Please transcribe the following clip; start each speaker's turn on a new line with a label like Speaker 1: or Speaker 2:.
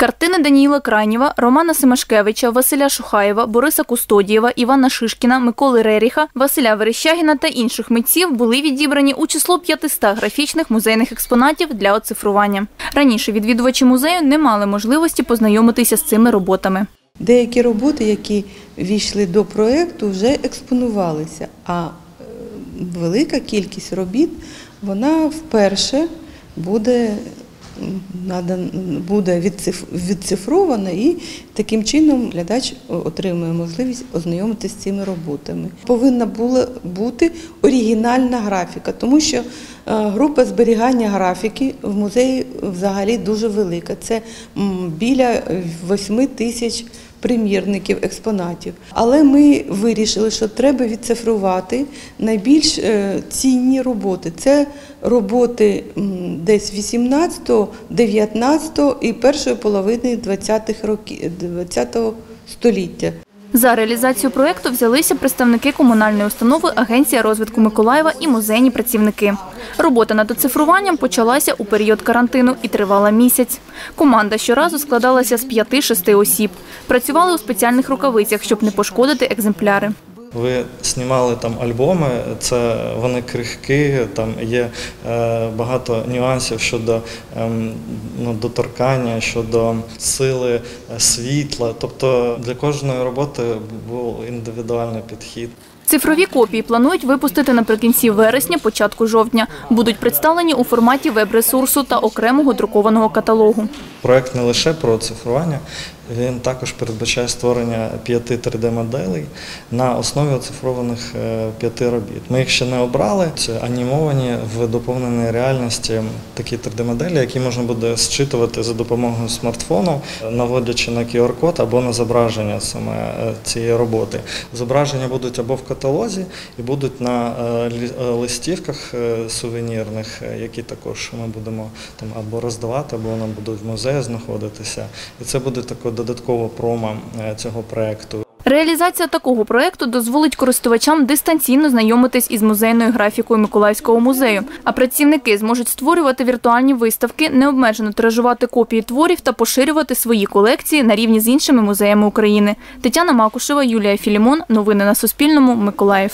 Speaker 1: Картини Даніїла Крайнєва, Романа Семашкевича, Василя Шухаєва, Бориса Кустодієва, Івана Шишкіна, Миколи Реріха, Василя Верещагіна та інших митців були відібрані у число 500 графічних музейних експонатів для оцифрування. Раніше відвідувачі музею не мали можливості познайомитися з цими роботами.
Speaker 2: Деякі роботи, які війшли до проєкту, вже експонувалися, а е, велика кількість робіт вона вперше буде, буде відциф- відцифрована і таким чином глядач отримує можливість ознайомитися з цими роботами. Повинна була бути оригінальна графіка, тому що е, група зберігання графіки в музеї взагалі дуже велика. Це біля 8 тисяч примірників, експонатів. Але ми вирішили, що треба відцифрувати найбільш е, цінні роботи. Це роботи десь 18, 19 і першої половини 20-х років 20-го століття.
Speaker 1: За реалізацію проєкту взялися представники комунальної установи Агенція розвитку Миколаєва і музейні працівники. Робота над оцифруванням почалася у період карантину і тривала місяць. Команда щоразу складалася з 5-6 осіб. Працювали у спеціальних рукавицях, щоб не пошкодити екземпляри.
Speaker 3: Ви знімали там альбоми, це вони крихкі, там є е, багато нюансів щодо е, ну, доторкання, щодо сили е, світла. Тобто для кожної роботи був індивідуальний підхід.
Speaker 1: Цифрові копії планують випустити наприкінці вересня, початку жовтня. Будуть представлені у форматі веб-ресурсу та окремого друкованого каталогу.
Speaker 3: Проект не лише про цифрування, він також передбачає створення п'яти 3D-моделей на основі оцифрованих е, п'яти робіт. Ми їх ще не обрали. Це анімовані в доповненій реальності такі 3D-моделі, які можна буде зчитувати за допомогою смартфону, наводячи на QR-код або на зображення саме е, цієї роботи. Зображення будуть або в каталозі і будуть на е, е, листівках е, сувенірних, які також ми будемо там або роздавати, або вони будуть в музеї знаходитися. І це буде таке додаткова промо цього проекту.
Speaker 1: Реалізація такого проєкту дозволить користувачам дистанційно знайомитись із музейною графікою Миколаївського музею. А працівники зможуть створювати віртуальні виставки, необмежено тиражувати копії творів та поширювати свої колекції на рівні з іншими музеями України. Тетяна Макушева, Юлія Філімон. Новини на Суспільному. Миколаїв.